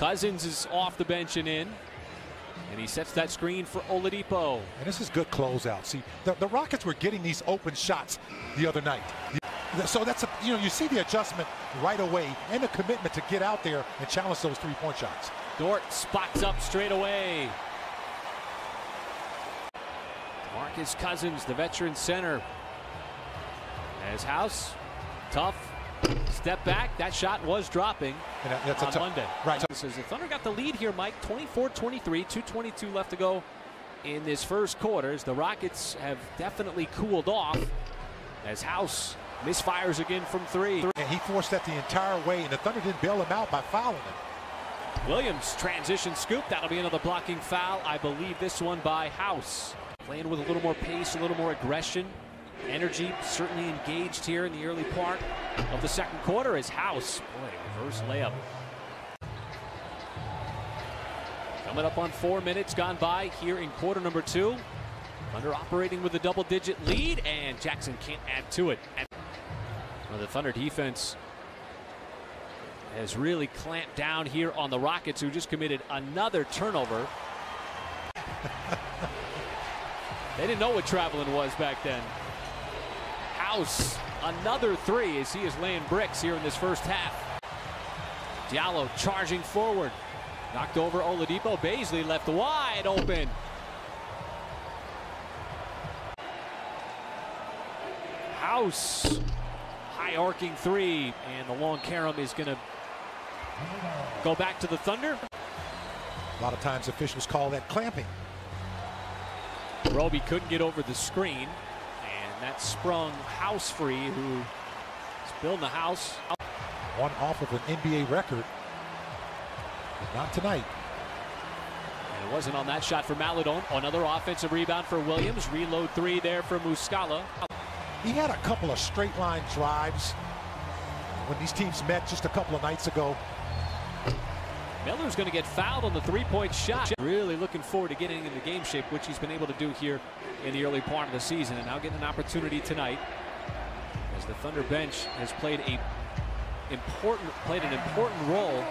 Cousins is off the bench and in. And he sets that screen for Oladipo. And this is good closeout. See, the, the Rockets were getting these open shots the other night. So that's a, you know, you see the adjustment right away and the commitment to get out there and challenge those three-point shots. Dort spots up straight away. DeMarcus Cousins, the veteran center. As House, tough, step back. That shot was dropping And that- that's on tough- Monday. Right. This is the Thunder got the lead here, Mike. 24-23, 2.22 left to go in this first quarter. As the Rockets have definitely cooled off. As House misfires again from three. And he forced that the entire way, and the Thunder didn't bail him out by fouling him. Williams transition scoop. That'll be another blocking foul. I believe this one by House. Playing with a little more pace, a little more aggression. Energy certainly engaged here in the early part of the second quarter as House. Boy, reverse layup. Coming up on four minutes gone by here in quarter number two. Thunder operating with a double digit lead, and Jackson can't add to it. Well, the Thunder defense has really clamped down here on the Rockets, who just committed another turnover. they didn't know what traveling was back then. House, another three as he is laying bricks here in this first half. Diallo charging forward. Knocked over Oladipo. Bazley left wide open. House, high arcing three, and the long carom is going to go back to the Thunder. A lot of times officials call that clamping. Roby couldn't get over the screen, and that sprung House free, who is building the house. One off of an NBA record. But not tonight. And it wasn't on that shot for Maledon. Another offensive rebound for Williams. Reload three there for Muscala. He had a couple of straight line drives when these teams met just a couple of nights ago. Miller's going to get fouled on the three-point shot. Really looking forward to getting into game shape, which he's been able to do here in the early part of the season, and now getting an opportunity tonight as the Thunder bench has played a important played an important role